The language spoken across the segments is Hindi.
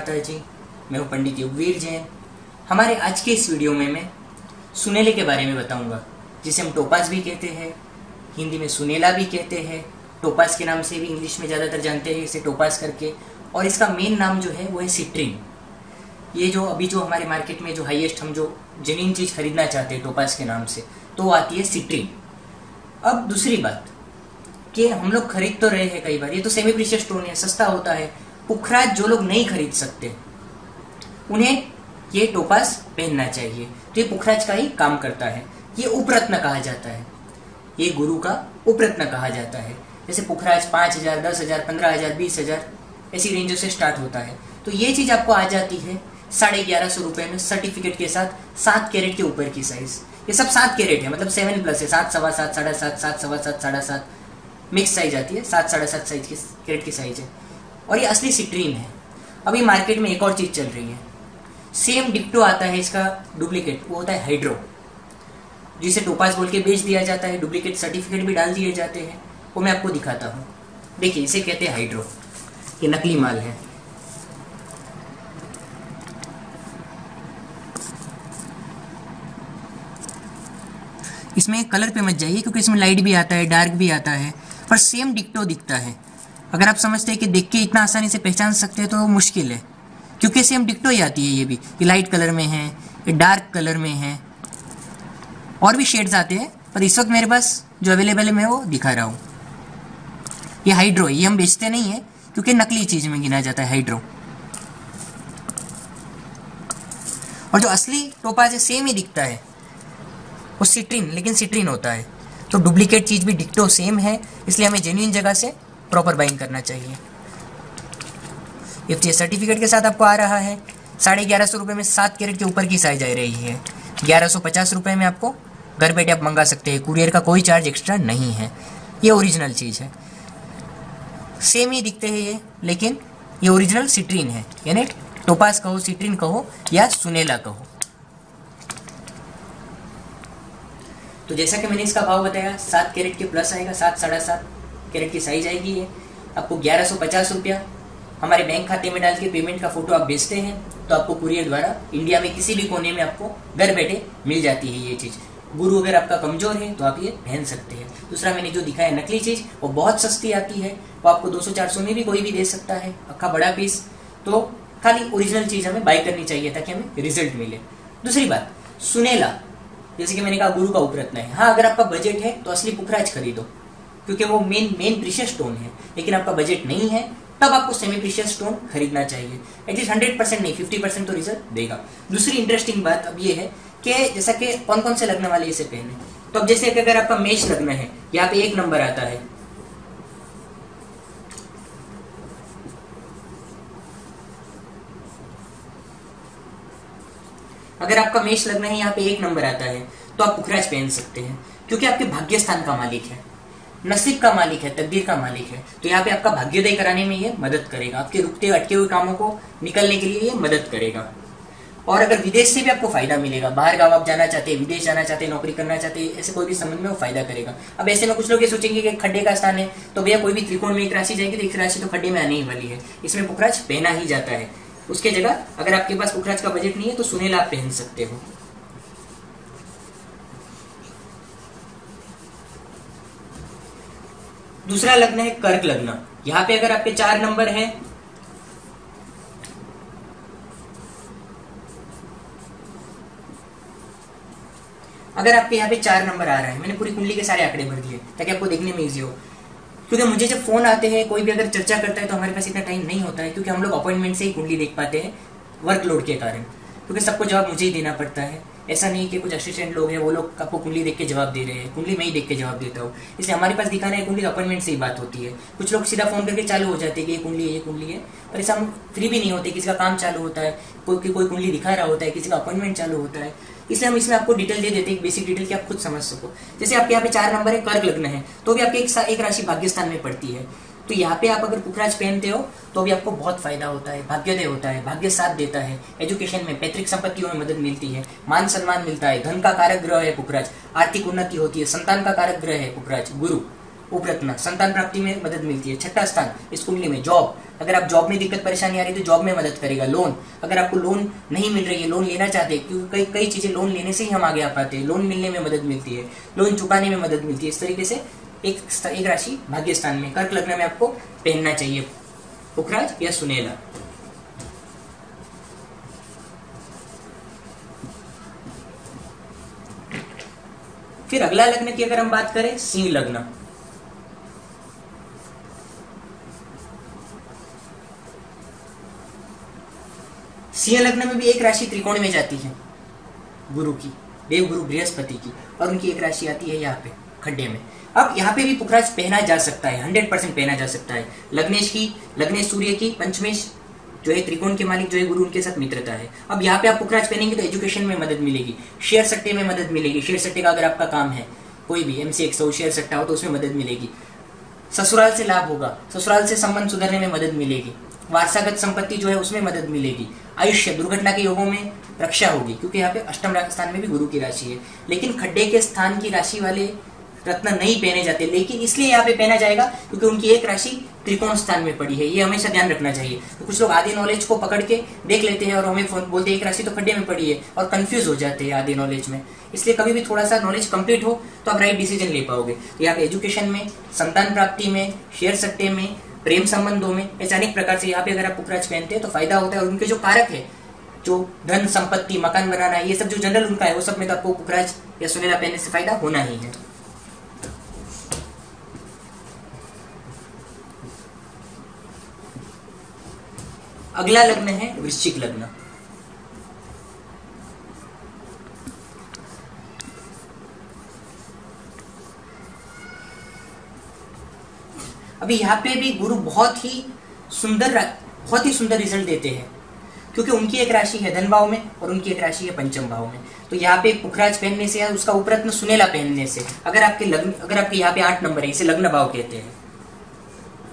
माता जी, मैं हूँ पंडित युगवीर जैन। हमारे आज के इस वीडियो में मैं सुनेले के बारे में बताऊँगा, जिसे हम टोपास भी कहते हैं, हिंदी में सुनेला भी कहते हैं, टोपास के नाम से भी इंग्लिश में ज़्यादातर जानते हैं, इसे टोपास करके। और इसका मेन नाम जो है, वो है सिट्रिन ये जो अभी जो हमारे मार्केट में जो हाईएस्ट हम जो जेन्यून चीज़ खरीदना चाहते हैं टोपास के नाम से तो आती है सिट्रिन अब दूसरी बात, कि हम लोग खरीद तो रहे हैं कई बार, ये तो सेमी प्रीशियस स्टोन है, सस्ता होता है पुखराज जो लोग नहीं खरीद सकते, उन्हें ये टोपास पहनना चाहिए। तो ये पुखराज का ही काम करता है। ये उपरत्न कहा जाता है। ये गुरु का उपरत्न कहा जाता है। जैसे पुखराज पाँच हज़ार, दस हज़ार, पंद्रह हज़ार, बीस हज़ार, ऐसी रेंजों से स्टार्ट होता है। तो ये चीज़ आपको आ जाती है साढ़े ग्यारह सौ रुपये में सर्टिफिकेट के साथ, सात कैरेट के ऊपर की साइज़ ये सब सात कैरेट है मतलब सेवन प्लस है। सात सवा सात, साढ़े सात सात सवा सात, साढ़े सात। मिक्स साइज़ आती है, सात, साढ़े सात साइज़ की कैरेट की साइज़ है। और ये असली सिट्रीन है। अभी मार्केट में एक और चीज़ चल रही है। सेम डिप्टो आता है इसका डुप्लीकेट वो होता है हाइड्रो जिसे टोपास बोल के बेच दिया जाता है डुप्लीकेट सर्टिफिकेट भी डाल दिए जाते हैं। वो मैं आपको दिखाता हूँ। देखिए, इसे कहते हैं हाइड्रो ये नकली माल है। इसमें कलर पे मत जाइए, क्योंकि इसमें लाइट भी आता है डार्क भी आता है, पर सेम डिक्टो दिखता है। अगर आप समझते हैं कि देख के इतना आसानी से पहचान सकते हैं तो मुश्किल है। क्योंकि सेम डिक्टो ही आती है ये भी ये लाइट कलर में है, ये डार्क कलर में है। और भी शेड्स आते हैं, पर इस वक्त मेरे पास जो अवेलेबल है, मैं वो दिखा रहा हूँ। ये हाइड्रो ये हम बेचते नहीं है, क्योंकि नकली चीज़ में गिना जाता है हाइड्रो और जो असली टोपाज है सेम ही दिखता है। वो सिट्रीन लेकिन सिट्रीन होता है। तो डुप्लीकेट चीज़ भी डिक्टो सेम है, इसलिए हमें जेन्यून जगह से प्रॉपर बाइंग करना चाहिए। ये सर्टिफिकेट के साथ आपको आ रहा है। साढ़े ग्यारह सौ रुपये में सात कैरेट के ऊपर की साइज़ आ रही है। ग्यारह सौ पचास रुपये में आपको घर बैठे आप मंगा सकते हैं। कुरियर का कोई चार्ज एक्स्ट्रा नहीं है। ये ओरिजिनल चीज़ है। सेम ही दिखते हैं ये, लेकिन ये ओरिजिनल सिट्रीन है। यानी टोपास कहो सिट्रीन कहो, या सुनेला कहो। तो जैसा कि मैंने इसका भाव बताया, सात कैरेट के प्लस आएगा, सात साढ़े सात। कैरेट की साइज़ आएगी ये। आपको ग्यारह सौ पचास रुपया हमारे बैंक खाते में डाल के पेमेंट का फ़ोटो आप भेजते हैं तो आपको कुरियर द्वारा इंडिया में किसी भी कोने में आपको घर बैठे मिल जाती है ये चीज़। गुरु अगर आपका कमज़ोर है तो आप ये पहन सकते हैं। दूसरा मैंने जो दिखाया नकली चीज़, वो बहुत सस्ती आती है। वो आपको 200-400 में भी कोई भी दे सकता है अक्का बड़ा पीस तो खाली ओरिजिनल चीज़ हमें बाय करनी चाहिए ताकि हमें रिज़ल्ट मिले। दूसरी बात, सुनेला। जैसे कि मैंने कहा गुरु का उपरत्न है। हाँ अगर आपका बजट है तो असली पुखराज खरीदो। क्योंकि वो मेन मेन प्रीशियस स्टोन है। लेकिन आपका बजट नहीं है, तब आपको सेमी प्रीशियस स्टोन खरीदना चाहिए। एटलीस्ट हंड्रेड परसेंट नहीं फिफ्टी परसेंट तो रिज़ल्ट देगा। दूसरी इंटरेस्टिंग बात अब ये है कि जैसा कि कौन कौन से लगने वाले इसे पहने। तो अब जैसे अगर आपका मेष लग्न है, यहाँ पे एक नंबर आता है। अगर आपका मेष लग्न है, यहाँ पे एक नंबर आता है तो आप पुखराज पहन सकते हैं, क्योंकि आपके भाग्य स्थान का मालिक है। नसीब का मालिक है, तकदीर का मालिक है। तो यहाँ पे आपका भाग्योदय कराने में ये मदद करेगा। आपके रुकते अटके हुए कामों को निकलने के लिए ये मदद करेगा। और अगर विदेश से भी आपको फ़ायदा मिलेगा, बाहर गाँव आप जाना चाहते हैं, विदेश जाना चाहते हैं, नौकरी करना चाहते हैं, ऐसे कोई भी संबंध में वो फ़ायदा करेगा। अब ऐसे में कुछ लोग ये सोचेंगे कि खड्डे का स्थान है तो भैया कोई भी त्रिकोण में एक राशि जाएगी तो एक राशि तो खड्डे में आने ही वाली है। इसमें पुखराज पहना ही जाता है। उसके जगह अगर आपके पास पुखराज का बजट नहीं है तो सुनेला आप पहन सकते हो। दूसरा लग्न है कर्क लग्न। यहाँ पे अगर आपके चार नंबर है, अगर आपके यहाँ पे चार नंबर आ रहा है, मैंने पूरी कुंडली के सारे आंकड़े भर दिए, ताकि आपको देखने में इजी हो। क्योंकि मुझे जब फ़ोन आते हैं, कोई भी अगर चर्चा करता है तो हमारे पास इतना टाइम नहीं होता है, क्योंकि हम लोग अपॉइंटमेंट से ही कुंडली देख पाते हैं वर्कलोड के कारण। क्योंकि सबको जवाब मुझे ही देना पड़ता है। ऐसा नहीं कि कुछ असिस्टेंट लोग हैं वो लोग आपको कुंडली देख के जवाब दे रहे हैं। कुंडली में ही देख के जवाब देता हूँ। इसलिए हमारे पास दिखाना है कुंडली अपॉइंटमेंट से ही बात होती है। कुछ लोग सीधा फ़ोन करके चालू हो जाते हैं कि ये कुंडली है ये कुंडली है। पर ऐसा हम फ्री भी नहीं होते किसी का काम चालू होता है कोई कोई कुंडली दिखा रहा होता है किसी का अपॉइंटमेंट चालू होता है। इसलिए हम इसमें आपको डिटेल दे देते हैं बेसिक डिटेल की आप खुद समझ सको। जैसे आपके यहाँ पे चार नंबर है कर्क लग्न है तो भी आपके एक, एक राशि भाग्यस्थान में पड़ती है। तो यहाँ पे आप अगर पुखराज पहनते हो तो भी आपको बहुत फ़ायदा होता है, भाग्योदय होता है, भाग्य साथ देता है। एजुकेशन में पैतृक संपत्तियों में मदद मिलती है, मान सम्मान मिलता है, धन का कारक ग्रह है पुखराज आर्थिक उन्नति होती है, संतान का कारक ग्रह है पुखराज गुरु, उपरत्न, संतान प्राप्ति में मदद मिलती है, छठा स्थान, इस कुंडली में जॉब अगर आप जॉब में दिक्कत परेशानी आ रही है तो जॉब में मदद करेगा लोन अगर आपको लोन नहीं मिल रही है लोन लेना चाहते हैं, क्योंकि कई कई चीज़ें लोन लेने से ही हम आगे आ पाते हैं लोन मिलने में मदद मिलती है लोन चुकाने में मदद मिलती है, इस तरीके से एक एक राशि भाग्य स्थान में, कर्क लग्न में आपको पहनना चाहिए। पुखराज या सुनेला? फिर अगला लग्न की अगर हम बात करें, सिंह लग्न। सिंह लग्न में भी एक राशि त्रिकोण में जाती है, गुरु की देव गुरु बृहस्पति की, और उनकी एक राशि आती है यहाँ पे। खड्डे में। अब यहाँ पे भी पुखराज पहना जा सकता है हंड्रेड परसेंट पहना जा सकता है। लग्नेश की, लग्नेश सूर्य की, पंचमेश जो है त्रिकोण के मालिक, जो है गुरु, उनके साथ मित्रता है। अब यहाँ पे आप पुखराज पहनेंगे तो एजुकेशन में मदद मिलेगी। शेयर सट्टे में मदद मिलेगी। शेयर सट्टे का अगर आपका काम है, कोई भी एक सौ शेयर सट्टा हो तो उसमें मदद मिलेगी। ससुराल से लाभ होगा। ससुराल से संबंध सुधरने में मदद मिलेगी। वारसागत संपत्ति जो है, उसमें मदद मिलेगी। आयुष्य, दुर्घटना के योगों में रक्षा होगी, क्योंकि यहाँ पे अष्टम स्थान में भी गुरु की राशि है। लेकिन खड्डे के स्थान की राशि वाले रत्न नहीं पहने जाते, लेकिन इसलिए यहाँ पे पहना जाएगा क्योंकि उनकी एक राशि त्रिकोण स्थान में पड़ी है। ये हमेशा ध्यान रखना चाहिए। तो कुछ लोग आदि नॉलेज को पकड़ के देख लेते हैं और हमें बोलते हैं, एक राशि तो खड्डे में पड़ी है और कंफ्यूज हो जाते हैं आदि नॉलेज में। इसलिए कभी भी थोड़ा सा नॉलेज कंप्लीट हो तो आप राइट डिसीज़न ले पाओगे। तो यहाँ पे एजुकेशन में, संतान प्राप्ति में, शेयर सट्टे में, प्रेम संबंधों में, ऐसे अनेक प्रकार से यहाँ पे अगर आप पुखराज पहनते हैं तो फ़ायदा होता है। और उनके जो कारक है, जो धन संपत्ति, मकान बनाना, ये सब जो जनरल उनका है, वो सब में तो आपको पुखराज या सुनेला पहनने से फ़ायदा होना ही है। अगला लग्न है वृश्चिक लग्न। अभी यहाँ पे भी गुरु बहुत ही सुंदर बहुत ही सुंदर रिज़ल्ट देते हैं, क्योंकि उनकी एक राशि है धन भाव में और उनकी एक राशि है पंचम भाव में। तो यहाँ पे पुखराज पहनने से या उसका उपरत्न सुनेला पहनने से, अगर आपके लग्न अगर आपके यहाँ पे आठ नंबर है, इसे लग्न भाव कहते हैं।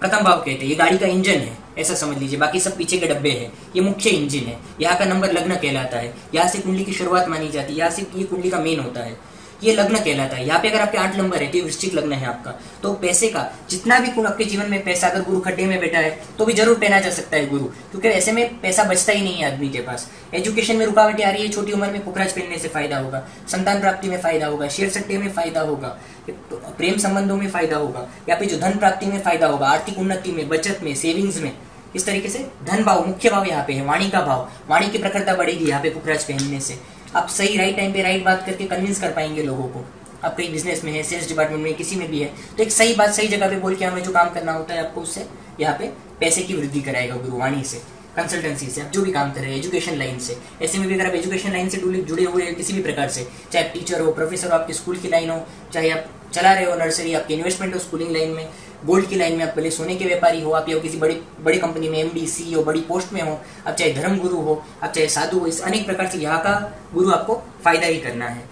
प्रथम भाव कहते हैं, ये गाड़ी का इंजन है। ऐसा समझ लीजिए। बाकी सब पीछे के डब्बे हैं। ये मुख्य इंजन है। यहाँ का नंबर लग्न कहलाता है। यहाँ से कुंडली की शुरुआत मानी जाती है। यहाँ से ये कुंडली का मेन होता है। ये लग्न कहलाता है। यहाँ पे अगर आपके आठ नंबर है तो वृश्चिक लग्न है आपका। तो पैसे का, जितना भी आपके जीवन में पैसा, अगर गुरु खड्डे में बैठा है तो भी ज़रूर पहना जा सकता है गुरु। क्योंकि ऐसे में पैसा बचता ही नहीं है आदमी के पास। एजुकेशन में रुकावटें आ रही है, छोटी उम्र में पुखराज पहनने से फ़ायदा होगा। संतान प्राप्ति में फ़ायदा होगा। शेयर सट्टे में फ़ायदा होगा। प्रेम संबंधों में फ़ायदा होगा। या फिर जो धन प्राप्ति में फ़ायदा होगा, आर्थिक उन्नति में, बचत में सेविंग्स में। इस तरीके से धन भाव, मुख्य भाव यहाँ पे है, वाणी का भाव। वाणी की प्रखरता बढ़ेगी यहाँ पे पुखराज पहनने से। आप सही राइट टाइम पे राइट बात करके कन्विंस कर पाएँगे लोगों को। आप कहीं बिज़नेस में है सेल्स डिपार्टमेंट में किसी में भी है तो एक सही बात, सही जगह पे बोल के हमें जो काम करना होता है आपको उससे यहाँ पे पैसे की वृद्धि कराएगा गुरुवाणी से कंसल्टेंसी से, आप जो भी काम कर रहे हैं एजुकेशन लाइन से। ऐसे में भी अगर आप एजुकेशन लाइन से जुड़े हुए हैं किसी भी प्रकार से, चाहे टीचर हो प्रोफेसर हो, आपके स्कूल की लाइन हो, चाहे आप चला रहे हो नर्सरी आपकी इन्वेस्टमेंट हो स्कूलिंग लाइन में गोल्ड की लाइन में आप पहले सोने के व्यापारी हो, आप या किसी बड़ी बड़ी कंपनी में एमडी सी हो बड़ी पोस्ट में हो, आप चाहे धर्म गुरु हो, आप चाहे साधु हो, इस अनेक प्रकार से यहाँ का गुरु आपको फ़ायदा ही करना है।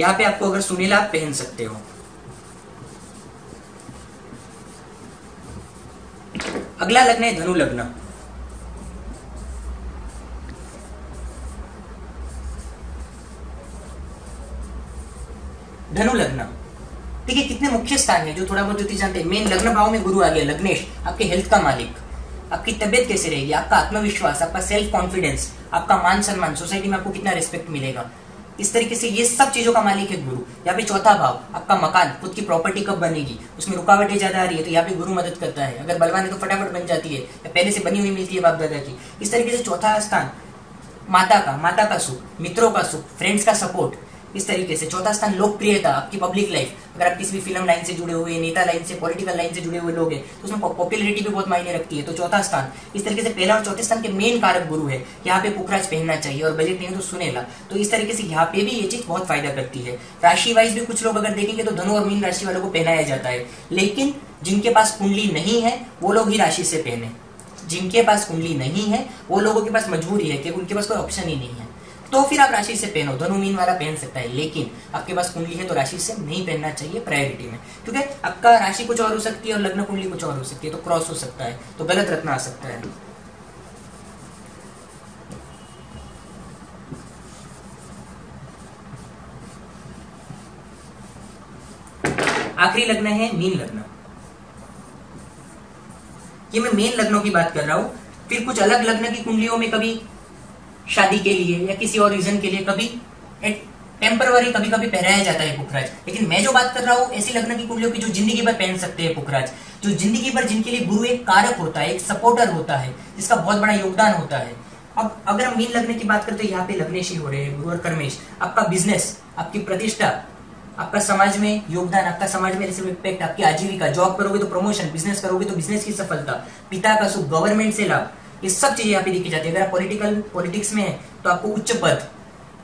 यहाँ पे आपको अगर सुनीला आप पहन सकते हो। अगला लग्न है धनु लग्न। धनु लग्न। देखिए, कितने मुख्य स्थान है, जो थोड़ा बहुत ज्योतिष जानते हैं। मेन लग्न भाव में गुरु आ गया लग्नेश, आपके हेल्थ का मालिक। आपकी तबियत कैसे रहेगी? आपका आत्मविश्वास, आपका सेल्फ कॉन्फिडेंस आपका मान सम्मान सोसाइटी में आपको कितना रिस्पेक्ट मिलेगा? इस तरीके से ये सब चीज़ों का मालिक है गुरु। यहाँ पे चौथा भाव, आपका मकान, खुद की प्रॉपर्टी कब बनेगी? उसमें रुकावटें ज़्यादा आ रही है तो यहाँ पे गुरु मदद करता है। अगर बलवान है तो फटाफट बन जाती है, या पहले से बनी हुई मिलती है बाप दादा की। इस तरीके से चौथा स्थान, माता का माता का सुख, मित्रों का सुख फ्रेंड्स का सपोर्ट इस तरीके से। चौथा स्थान लोकप्रियता, आपकी पब्लिक लाइफ अगर आप किसी भी फ़िल्म लाइन से जुड़े हुए, नेता लाइन से पॉलिटिकल लाइन से जुड़े हुए लोग हैं तो उसमें पॉपुलरिटी भी बहुत मायने रखती है। तो चौथा स्थान, इस तरीके से पहला और चौथे स्थान के मेन कारक गुरु है। यहाँ पे पुखराज पहनना चाहिए और बजट नहीं तो सुनेला। तो इस तरीके से यहाँ पे भी ये चीज़ बहुत फ़ायदा करती है। राशि वाइज भी कुछ लोग अगर देखेंगे तो धनु और मीन राशि वालों को पहनाया जाता है। लेकिन जिनके पास कुंडली नहीं है, वो लोग ही राशि से पहने। जिनके पास कुंडली नहीं है, वो लोगों के पास मजबूरी है कि उनके पास कोई ऑप्शन ही नहीं है। तो फिर आप राशि से पहनो, धनु मीन वाला पहन सकता है, लेकिन आपके पास कुंडली है तो राशि से नहीं पहनना चाहिए प्रायोरिटी में। क्योंकि आपका राशि कुछ और हो सकती है और लग्न कुंडली कुछ और हो सकती है तो क्रॉस हो सकता है तो गलत रत्न आ सकता है। आखिरी लग्न है मीन लग्न। ये मैं मेन लग्नों की बात कर रहा हूँ, फिर कुछ अलग लग्न की कुंडलियों में कभी शादी के लिए या किसी और रीजन के लिए कभी टेम्परवरी कभी कभी पहनाया जाता है पुखराज। लेकिन मैं जो बात कर रहा हूँ, ऐसी लग्न की कुंडलियों की जो ज़िंदगी भर पहन सकते हैं पुखराज, जो ज़िंदगी भर जिनके लिए गुरु एक कारक होता है, एक सपोर्टर होता है, जिसका बहुत बड़ा योगदान होता है। अब अगर हम मीन लगने की बात करते हैं यहाँ पे लग्नेश ही हो रहे हैं, गुरु और कर्मेश। आपका बिज़नेस आपकी प्रतिष्ठा, आपका समाज में योगदान, आपका समाज में रिस्पेक्ट आपकी आजीविका जॉब करोगे तो प्रमोशन बिज़नेस करोगे तो बिज़नेस की सफलता, पिता का सुख गवर्नमेंट से लाभ। ये सब चीज़ें यहाँ पे देखी जाती है। अगर आप पॉलिटिकल पॉलिटिक्स में है तो आपको उच्च पद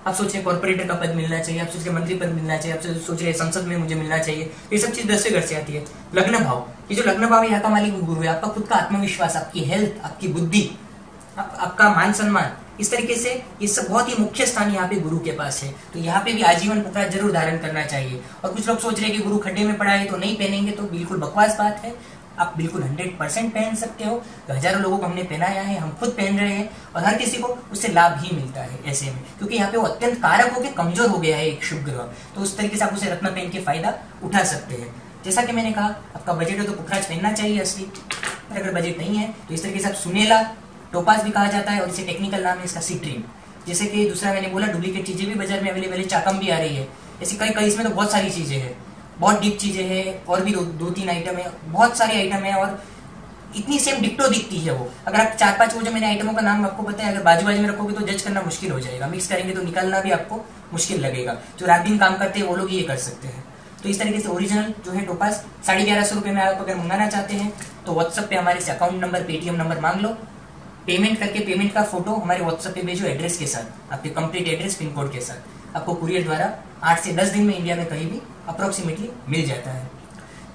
आप सोच रहे कॉर्पोरेटर का पद मिलना चाहिए आप सोच रहे मंत्री पद मिलना चाहिए आप सोच रहे संसद में मुझे मिलना चाहिए ये सब चीज़ दसवें घर से आती है। लग्न भाव ये जो लग्न भाव यहाँ का मालिक गुरु है आपका खुद का आत्मविश्वास आपकी हेल्थ आपकी बुद्धि आप, आपका मान सम्मान इस तरीके से ये सब बहुत ही मुख्य स्थान यहाँ पे गुरु के पास है। तो यहाँ पे भी आजीवन पुत्र ज़रूर धारण करना चाहिए। और कुछ लोग सोच रहे हैं कि गुरु खड्डे में पड़ा है तो नहीं पहनेंगे तो बिल्कुल बकवास बात है। आप बिल्कुल हंड्रेड परसेंट पहन सकते हो। तो हज़ारों लोगों को हमने पहनाया है, हम खुद पहन रहे हैं और हर किसी को उससे लाभ ही मिलता है ऐसे में। क्योंकि यहाँ पे वो अत्यंत कारक होकर कमज़ोर हो गया है एक शुभ ग्रह। तो उस तरीके से आप उसे रत्न पहन के फ़ायदा उठा सकते हैं। जैसा कि मैंने कहा, आपका बजट है तो पुखराज पहनना चाहिए असली। और अगर बजट नहीं है तो इस तरीके से आप सुनेला टोपास भी कहा जाता है और इसे टेक्निकल नाम है इसका सीट्रीन जैसे कि दूसरा मैंने बोला डुप्लीकेट चीज़ें भी बाज़ार में अवेलेबल है, चाकम भी आ रही है। ऐसी कई कई इसमें तो बहुत सारी चीज़ें हैं। बहुत डीप चीज़ें हैं और भी दो, दो तीन आइटम है बहुत सारी आइटम है और इतनी सेम डिक्टो दिखती है वो। अगर आप चार पाँच वो जो मैंने आइटमों का नाम आपको बताया अगर बाजू बाजू में रखोगे तो जज करना मुश्किल हो जाएगा। मिक्स करेंगे तो निकालना भी आपको मुश्किल लगेगा। जो रात दिन काम करते हैं वो लोग ये कर सकते हैं। तो इस तरीके से ओरिजिनल जो है टोपास साढ़े ग्यारह सौ रुपए में आप अगर मंगाना चाहते हैं तो व्हाट्सएप पे हमारे अकाउंट नंबर पेटीएम नंबर मांग लो। पेमेंट करके पेमेंट का फ़ोटो हमारे व्हाट्सएप पे भेजो एड्रेस के साथ आपके कंप्लीट एड्रेस पिन कोड के साथ। आपको कुरियर द्वारा आठ से दस दिन में इंडिया में कहीं भी अप्रोक्सीमेटली मिल जाता है।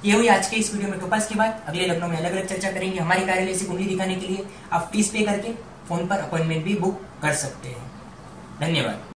ये हुई आज के इस वीडियो में टोपास की बात। अगले लखनऊ में अलग अलग चर्चा करेंगे हमारे कार्यालय से कुंडली दिखाने के लिए। आप फ़ीस पे करके फ़ोन पर अपॉइंटमेंट भी बुक कर सकते हैं। धन्यवाद।